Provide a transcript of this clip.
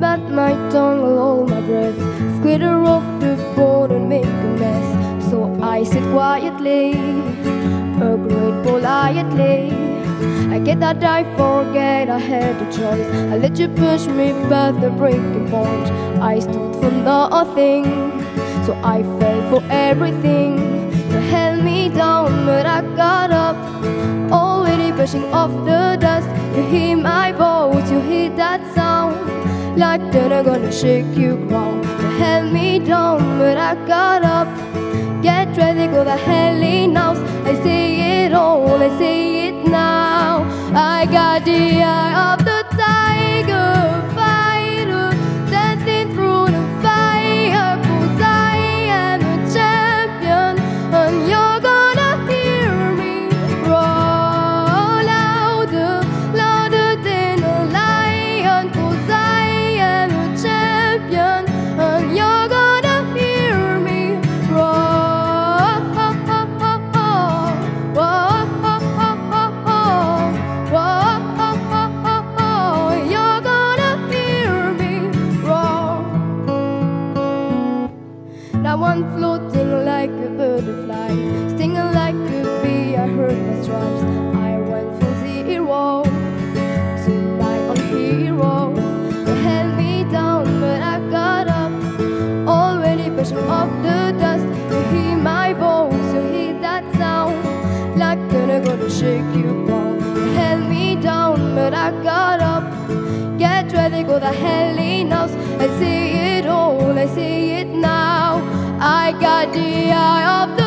tongue will hold my breath. Squid a rock the boat and make a mess. So I sit quietly, a great politely. I get that I forget I had a choice. I let you push me past the breaking point. I stood for nothing, so I fell for everything. You held me down, but I got up. Already brushing off the dust. You hear my voice, you hear that sound. Like I'm gonna shake you ground. You held me down, but I got up. Get ready, go the hell in house. I say it all, I say it now. I got the Go the hell in house. I see it all, I see it now. I got the eye of the